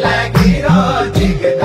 like it all, jigga.